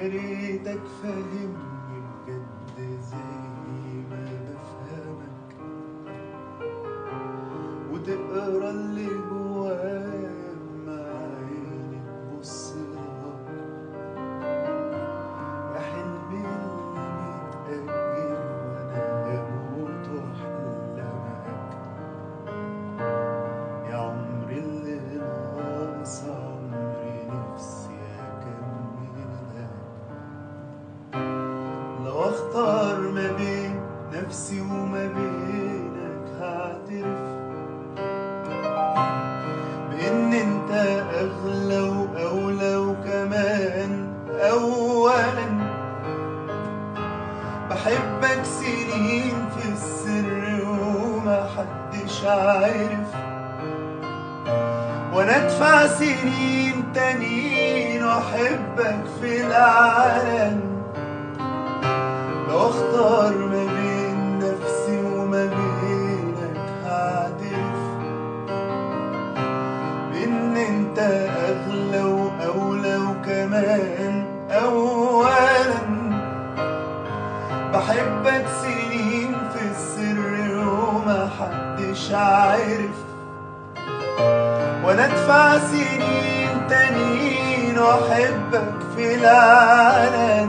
يا ريتك فاهمني بجد زي ما بفهمك. وتقرا اللي جوايا بحبك سنين في السر وما حدش عارف. وأنا أدفع سنين تانيين وأحبك في العالم. لو أختار ما بين نفسي وما بينك هعترف. بإن أنت أغلى وأولى وكمان اولا بحبك سنين في السر وما حدش عارف. وأنا ادفع سنين تانيين وأحبك في العالم.